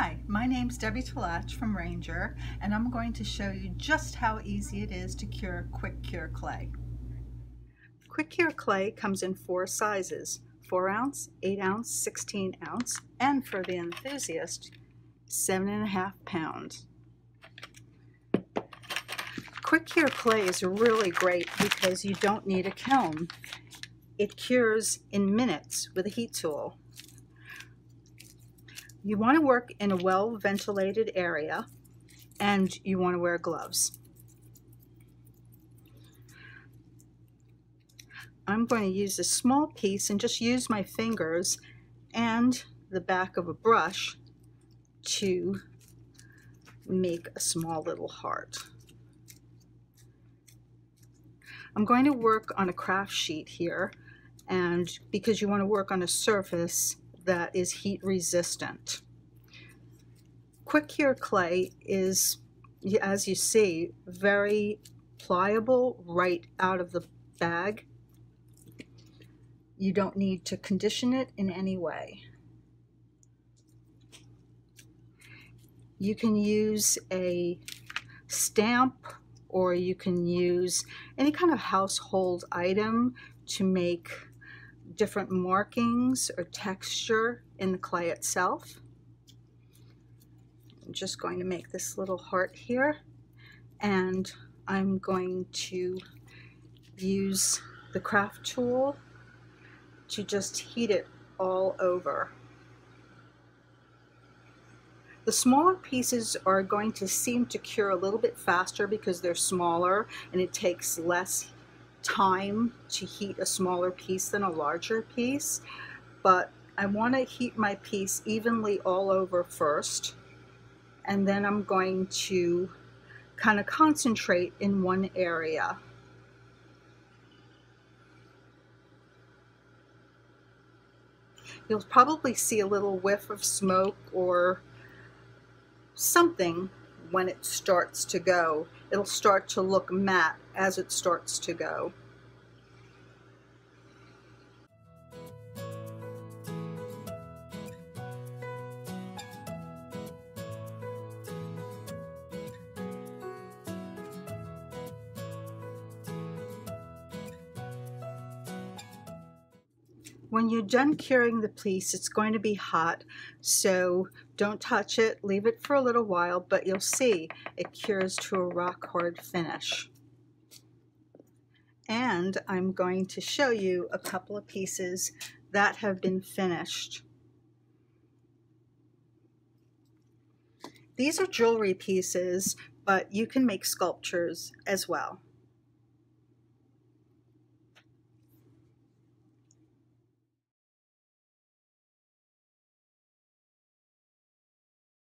Hi, my name's Debbie Tlach from Ranger and I'm going to show you just how easy it is to cure quick cure clay. Quick cure clay comes in four sizes, 4 ounce, 8 ounce, 16 ounce, and for the enthusiast, 7.5 pounds. Quick cure clay is really great because you don't need a kiln. It cures in minutes with a heat tool. You want to work in a well ventilated area and you want to wear gloves. I'm going to use a small piece and just use my fingers and the back of a brush to make a small little heart. I'm going to work on a craft sheet here and because you want to work on a surface that is heat resistant. Quick Cure clay is, as you see, very pliable right out of the bag. You don't need to condition it in any way. You can use a stamp or you can use any kind of household item to make different markings or texture in the clay itself. I'm just going to make this little heart here and I'm going to use the craft tool to just heat it all over. The smaller pieces are going to seem to cure a little bit faster because they're smaller and it takes less time to heat a smaller piece than a larger piece, but I want to heat my piece evenly all over first, and then I'm going to kind of concentrate in one area. You'll probably see a little whiff of smoke or something when it starts to go. It'll start to look matte as it starts to go. When you're done curing the piece, it's going to be hot, so don't touch it, leave it for a little while, but you'll see it cures to a rock hard finish. And I'm going to show you a couple of pieces that have been finished. These are jewelry pieces, but you can make sculptures as well.